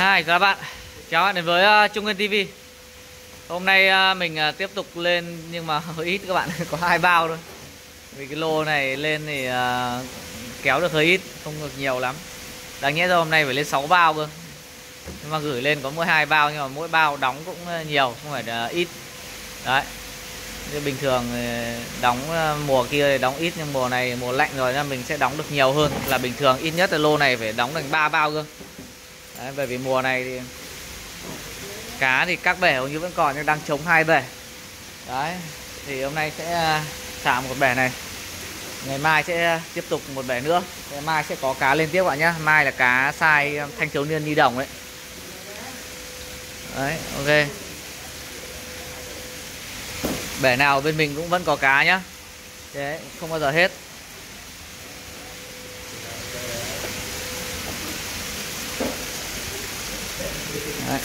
Hi các bạn. Chào bạn đến với uh, Trung Nguyên TV Hôm nay uh, mình uh, tiếp tục lên Nhưng mà hơi ít các bạn. Có hai bao thôi. Vì cái lô này lên thì uh, kéo được hơi ít Không được nhiều lắm. Đáng nhẽ ra hôm nay phải lên 6 bao cơ. Nhưng mà gửi lên có mỗi hai bao Nhưng mà mỗi bao đóng cũng nhiều Không phải là ít. Đấy. Như bình thường đóng mùa kia thì đóng ít nhưng mùa này mùa lạnh rồi nên mình sẽ đóng được nhiều hơn. Là bình thường ít nhất là lô này phải đóng được ba bao cơ. Đấy, bởi vì mùa này thì cá thì các bể hầu như vẫn còn nhưng đang chống hai bể. Đấy thì hôm nay sẽ à, thả một bể này. Ngày mai sẽ tiếp tục một bể nữa. Ngày mai sẽ có cá lên tiếp bạn nhé mai là cá sai à, thanh thiếu niên nhi đồng đấy đấy ok. Bể nào bên mình cũng vẫn có cá nhá. Đấy không bao giờ hết. Đấy.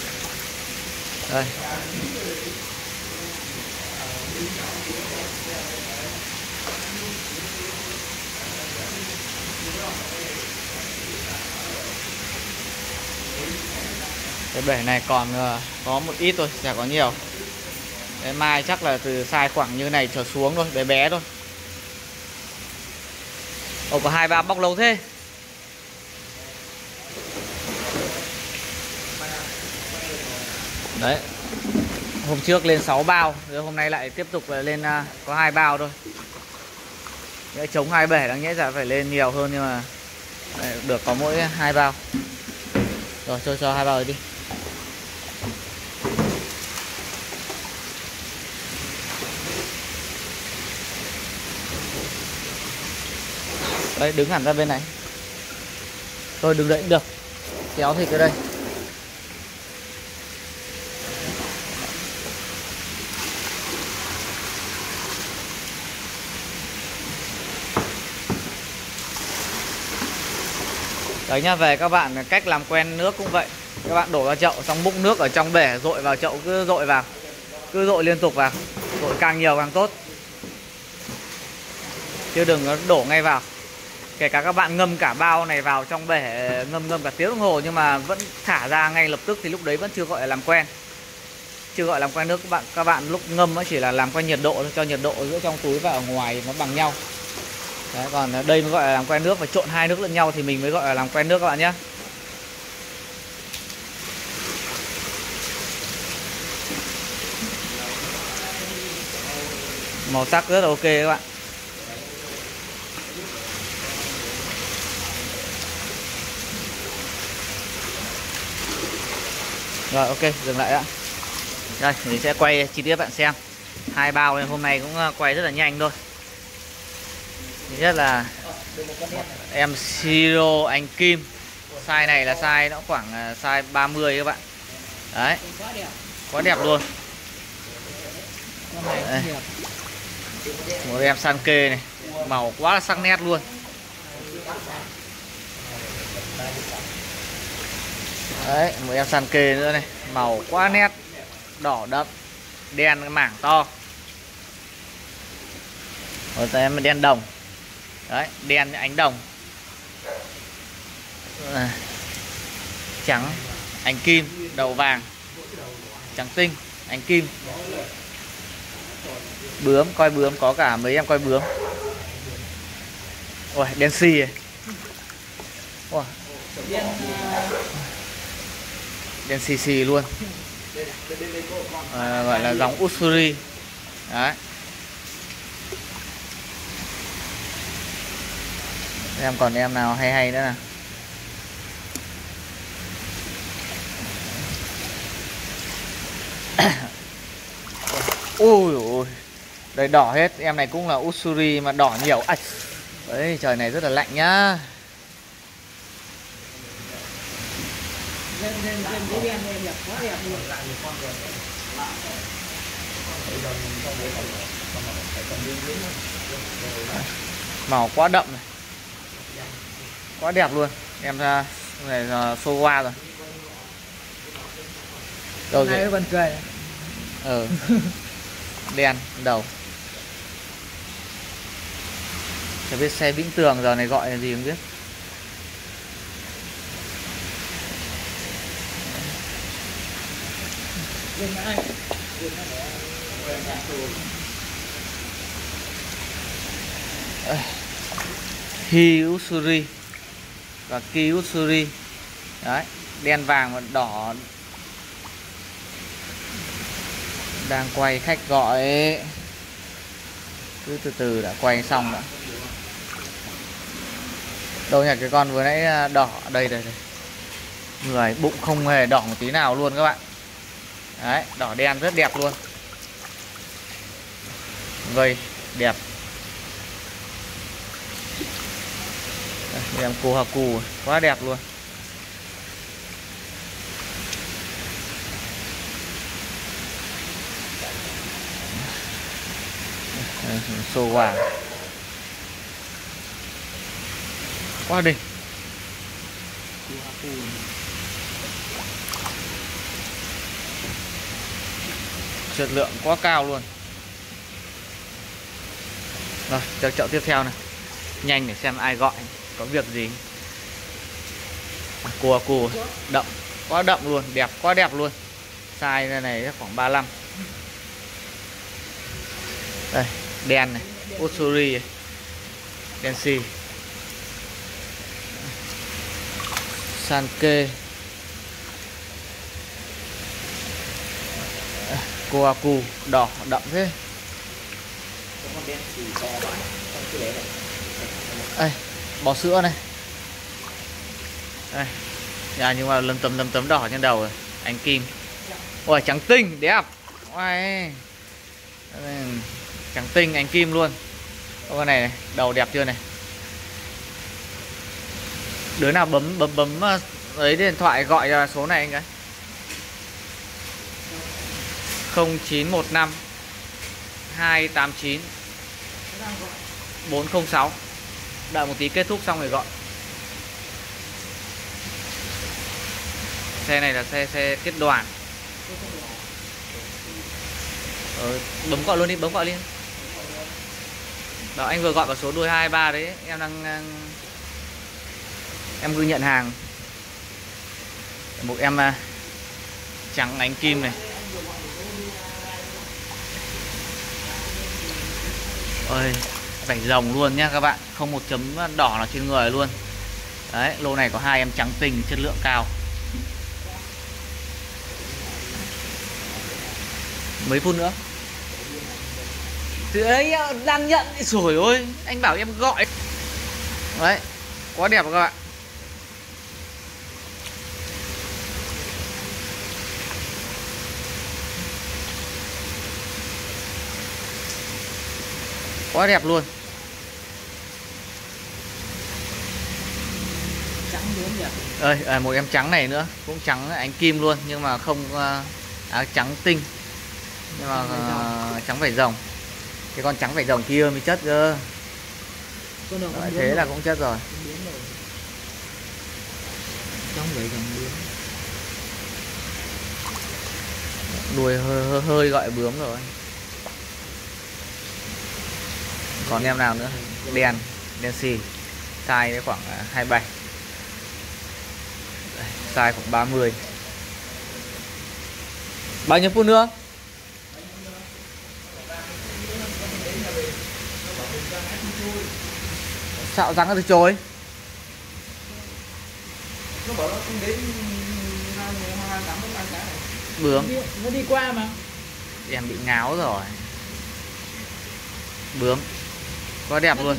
Đây. Cái bể này còn ờ, có một ít thôi, chả có nhiều. Cái mai chắc là từ size khoảng như này trở xuống thôi, bé bé thôi. Ồ có hai ba bóc lâu thế. Đấy. Hôm trước lên 6 bao rồi hôm nay lại tiếp tục là lên uh, có hai bao thôi. Nhẽ chống hai bể đáng nhẽ ra phải lên nhiều hơn nhưng mà đấy, được có mỗi hai bao. Rồi cho cho hai bao đi. Đây đứng hẳn ra bên này. Tôi đứng đấy được. Kéo thịt ra đây. Đấy nha về các bạn cách làm quen nước cũng vậy. Các bạn đổ vào chậu, xong múc nước ở trong bể dội vào chậu, cứ dội vào. Cứ dội liên tục vào. Dội càng nhiều càng tốt. Chứ đừng đổ ngay vào. Kể cả các bạn ngâm cả bao này vào trong bể, ngâm ngâm cả tiếng đồng hồ, nhưng mà vẫn thả ra ngay lập tức thì lúc đấy vẫn chưa gọi là làm quen. Chưa gọi làm quen nước. Các bạn các bạn lúc ngâm nó chỉ là làm quen nhiệt độ thôi, cho nhiệt độ giữa trong túi và ở ngoài nó bằng nhau. Đấy, còn đây mới gọi là làm quen nước và trộn hai nước lẫn nhau thì mình mới gọi là làm quen nước các bạn nhé. Màu sắc rất là ok các bạn. Rồi ok dừng lại đã. Đây mình sẽ quay chi tiết bạn xem. Hai bao này hôm nay cũng ờ, quay rất là nhanh thôi thứ nhất là em siro anh kim. Size này là size nó khoảng à, size 30 các bạn. Đấy. Quá đẹp luôn. Đấy. một em san kê này. Màu quá là sắc nét luôn. Đấy một em san kê nữa này. Màu quá nét. Đỏ đậm. Đen cái mảng to. Một em đen đồng đấy đen ánh đồng. Ờ, trắng ánh kim đầu vàng. Trắng tinh ánh kim. Bướm coi bướm có cả mấy em coi bướm. Ôi đen xì này wow. đen xì xì luôn. À, gọi là dòng usuri. Đấy. Em còn em nào hay hay nữa nè. Ui ôi đây đỏ hết em này cũng là usuri mà đỏ nhiều. Đấy trời này rất là lạnh nhá. Màu quá đậm này quá đẹp luôn. Em ra này là xô qua rồi. Đâu này vẫn cười. Ừ đen đầu. Chả biết xe Vĩnh Tường giờ này gọi là gì không biết. Hi Usuri và Kyusuri đấy, đen vàng và đỏ đang quay khách gọi. Cứ từ từ đã quay xong đã. Đâu nhỉ, cái con vừa nãy à, đỏ, đây đây đây. Người bụng không hề đỏ một tí nào luôn các bạn. Đấy, đỏ đen rất đẹp luôn. Vây, đẹp. Em cô cù, quá đẹp luôn. Sô vàng quá đỉnh. Chất lượng quá cao luôn. Rồi, chờ chậu tiếp theo này. Nhanh để xem ai gọi có việc gì? Cua cua. Đậm. Quá đậm luôn. Đẹp quá đẹp luôn. Size này, này khoảng 35 đây đen này. Utsuri này. đen xì. Sanke. Koaku đỏ đậm thế. Đây bò sữa này. Đây. Dạ nhưng mà lấm tấm tấm tấm đỏ trên đầu rồi. Anh kim. Ôi trắng tinh đẹp. Ôi. trắng tinh anh kim luôn. Con này, này đầu đẹp chưa này? Đứa nào bấm bấm bấm ờ, lấy điện thoại gọi ra số này anh cái 0915 289 406 đợi một tí kết thúc xong rồi gọi. Xe này là xe xe kết đoàn. Ờ, bấm gọi luôn đi bấm gọi đi. Đó anh vừa gọi vào số đuôi 23 đấy em đang em vừa nhận hàng. Một em à, trắng ánh kim này. Ơi vảy rồng luôn nhá các bạn. Không một chấm đỏ nào trên người luôn. Đấy, lô này có hai em trắng tinh, chất lượng cao. Mấy phút nữa? Thì ấy ờ, đang nhận. Rồi ôi anh bảo em gọi. Đấy, quá đẹp các bạn. Quá đẹp luôn. Ơi à, một em trắng này nữa cũng trắng ánh kim luôn nhưng mà không à, trắng tinh. Nhưng mà à, trắng vảy rồng. Cái con trắng vảy rồng kia mới chất cơ. Đấy, thế là cũng chất rồi. Trắng vảy rồng đuôi hơi, hơi, hơi gọi bướm rồi. Còn em nào nữa? Đen đen xì. Size khoảng 27 size khoảng 30 bao nhiêu phút nữa? Xạo răng nó từ chối. Nó bảo nó không đến bướm nó đi qua mà. Em bị ngáo rồi. Bướm quá đẹp luôn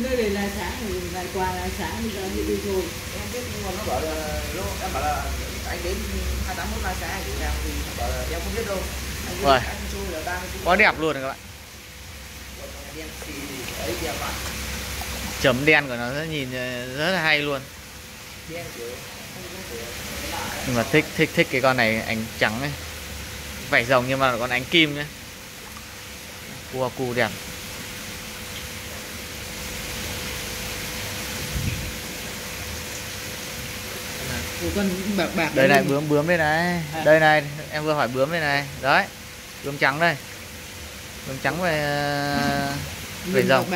nơi đây là xã lại qua là xã bây giờ đi rồi. Em biết nhưng mà nó bảo là lúc em bảo là anh đến hai tám mốt la xã thì em thì nó bảo là em không biết đâu anh rồi anh chui là ta quá đẹp luôn rồi các bạn. Chấm đen của nó rất nhìn, rất là hay luôn. Nhưng mà thích thích thích cái con này ánh trắng ấy. Vảy rồng nhưng mà con ánh kim nhé cua cu đẹp. con bạc bạc đây này bướm bướm đây này. À. đây này em vừa hỏi bướm đây này. Đấy bướm trắng đây. Bướm trắng về về rồng.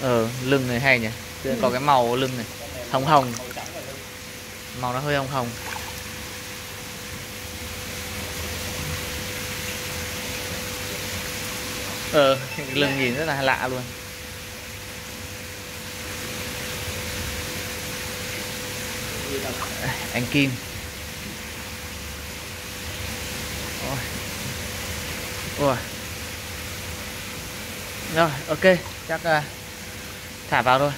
ở ờ, lưng này hay nhỉ? Có cái màu lưng này. Hồng hồng. Màu nó hơi hồng hồng. Ờ lưng nhìn rất là lạ luôn. Anh Kim Ôi. Ôi. Rồi, ok, chắc uh, thả vào thôi.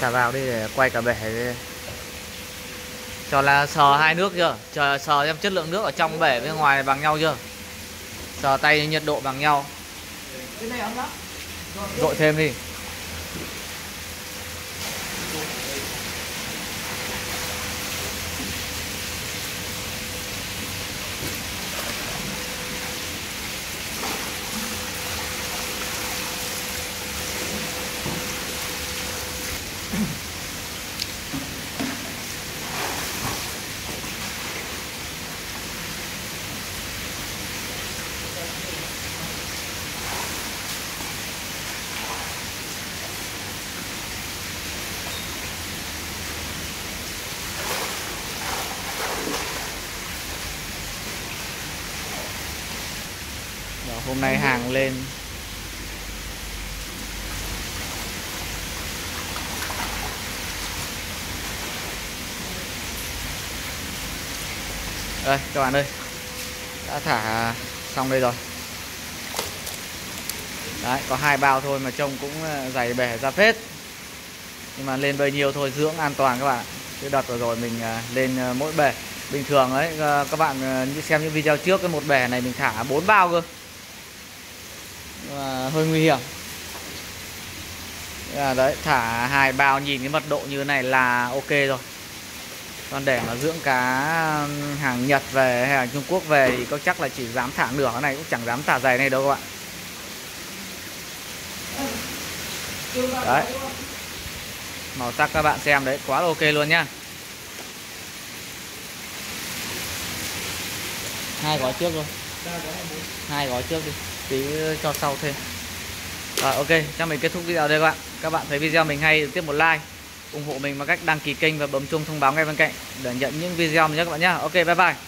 Thả vào đi để quay cả bể đi. Cho là sờ hai nước chưa? Chờ sờ xem chất lượng nước ở trong bể bên ngoài bằng nhau chưa? Sờ tay nhiệt độ bằng nhau. cái này ấm lắm Dội thêm đi. Hôm nay hàng lên. Đây, các bạn ơi, đã thả xong đây rồi. Đấy, có hai bao thôi mà trông cũng ờ, dày bể ra phết. Nhưng mà lên bấy nhiêu thôi, dưỡng an toàn các bạn chứ đợt vừa rồi mình ờ, lên ờ, mỗi bể. Bình thường ấy các bạn xem những video trước, cái một bể này mình thả bốn bao cơ và hơi nguy hiểm. À, đấy thả hai bao nhìn cái mật độ như thế này là ok rồi. Còn để mà dưỡng cá hàng Nhật về hay là Trung Quốc về thì có chắc là chỉ dám thả nửa cái này cũng chẳng dám thả dày này đâu các bạn. Đấy. Màu sắc các bạn xem đấy quá là ok luôn nhá. Hai gói trước luôn hai gói trước đi tí cho sau thêm. Rồi ok cho mình kết thúc video đây các bạn. Các bạn thấy video mình hay, tiếp một like, ủng hộ mình bằng cách đăng ký kênh và bấm chuông thông báo ngay bên cạnh để nhận những video mới nhất các bạn nhé. ok, bye bye.